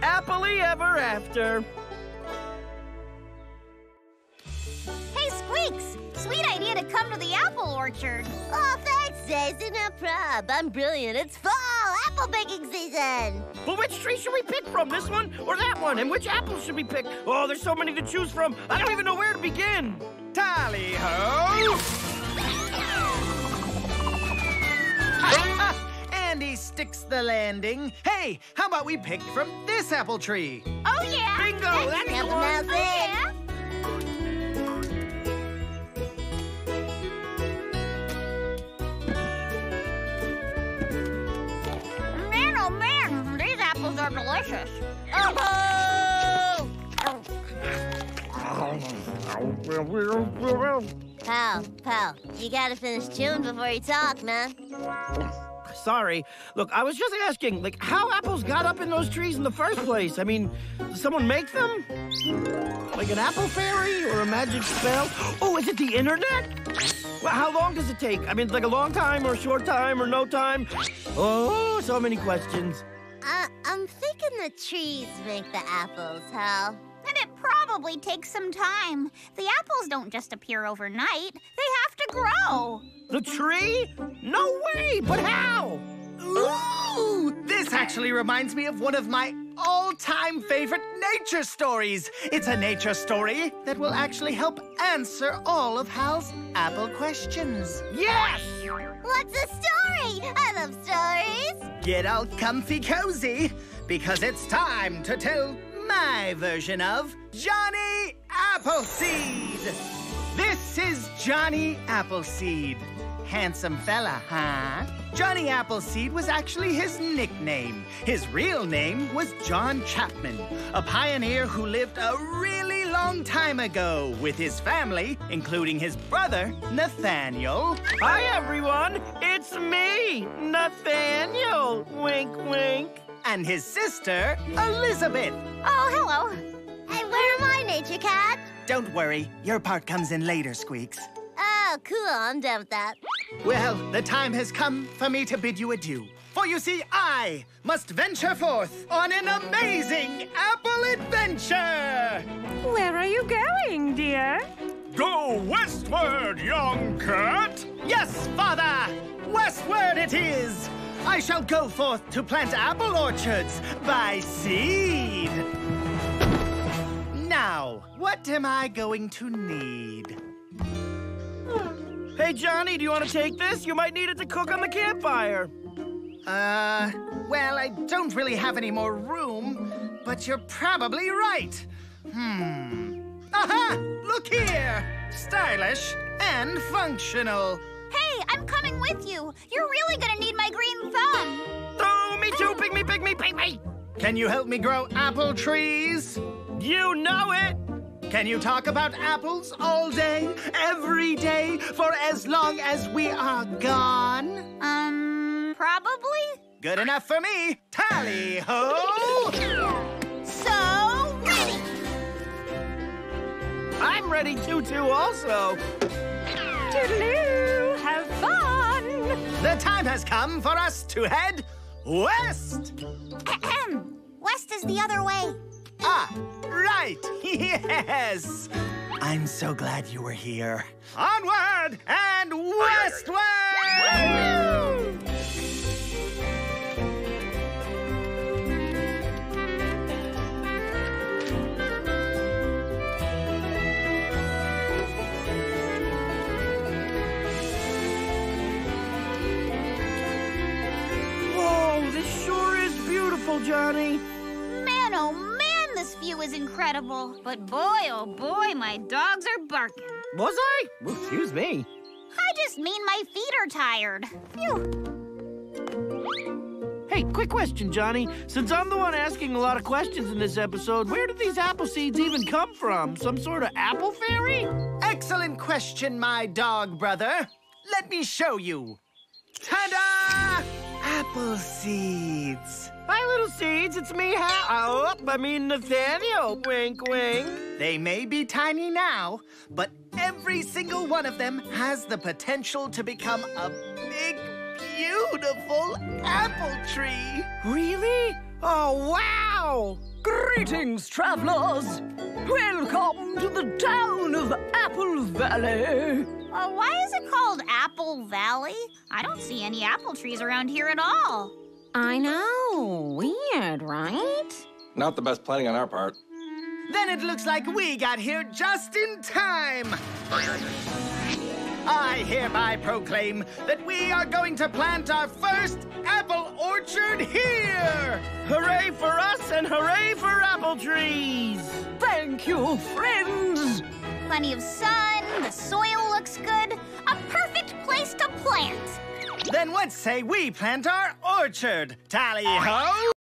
happily ever after. Hey, Squeeks! Sweet idea to come to the apple orchard. Oh, thanks, Daisy. No prob. I'm brilliant. It's fall, apple picking season. But which tree should we pick from? This one or that one? And which apples should we pick? Oh, there's so many to choose from. I don't even know where to begin. Tally ho! Sticks the landing. Hey, how about we pick from this apple tree? Oh, yeah! Bingo! That's the Never one. Oh, yeah? Man, oh man, these apples are delicious. Oh! Pal, pal, you gotta finish chewing before you talk, man. Sorry. Look, I was just asking, like, how apples got up in those trees in the first place. I mean, did someone make them? Like an apple fairy or a magic spell? Oh, is it the internet? Well, how long does it take? I mean, like a long time or a short time or no time? Oh, so many questions. Uh, I'm thinking the trees make the apples, Hal. And it probably takes some time. The apples don't just appear overnight. They have to grow. The tree? No way! But how? Actually reminds me of one of my all-time favorite nature stories. It's a nature story that will actually help answer all of Hal's apple questions. Yes! What's the story? I love stories. Get all comfy cozy, because it's time to tell my version of Johnny Appleseed. This is Johnny Appleseed. Handsome fella, huh? Johnny Appleseed was actually his nickname. His real name was John Chapman, a pioneer who lived a really long time ago with his family, including his brother, Nathaniel. Hi, everyone. It's me, Nathaniel. Wink, wink. and his sister, Elizabeth. Oh, hello. Hey, where am I, Nature Cat? Don't worry, your part comes in later, Squeeks. Oh, cool. I'm down with that. Well, the time has come for me to bid you adieu. For you see, I must venture forth on an amazing apple adventure! Where are you going, dear? Go westward, young cat! Yes, Father! Westward it is! I shall go forth to plant apple orchards by seed. Now, what am I going to need? Hey, Johnny, do you want to take this? You might need it to cook on the campfire. Uh, well, I don't really have any more room, but you're probably right. Hmm. Aha! Look here! Stylish and functional. Hey, I'm coming with you. You're really gonna need my green thumb. Oh, me too, pygmy, pygmy, pygmy. Can you help me grow apple trees? You know it. Can you talk about apples all day, every day, for as long as we are gone? Um, probably. Good enough for me. Tally ho! So ready. I'm ready to, too, also. Toodaloo! Have fun! The time has come for us to head west. Ahem. West is the other way. Ah, right. Yes. I'm so glad you were here. Onward and westward! Whoa, this sure is beautiful, Johnny. Man, view is incredible. But boy, oh boy, my dogs are barking. Was I? Well, excuse me. I just mean my feet are tired. Phew. Hey, quick question, Johnny. Since I'm the one asking a lot of questions in this episode, where did these apple seeds even come from? Some sort of apple fairy? Excellent question, my dog brother. Let me show you. Ta-da! Apple seeds. Hi, little seeds. It's me, Hal. Oh, I mean Nathaniel. Wink, wink. They may be tiny now, but every single one of them has the potential to become a big, beautiful apple tree. Really? Oh, wow! Greetings, travelers. Welcome to the town of Apple Valley. Uh, why is it called Apple Valley? I don't see any apple trees around here at all. I know. Weird, right? Not the best planning on our part. Then it looks like we got here just in time. I hereby proclaim that we are going to plant our first apple orchard here. Hooray for us and hooray for apple trees! Thank you, friends. Plenty of sun, the soil looks good. A perfect place to plant. Then what say we plant our orchard? Tally ho!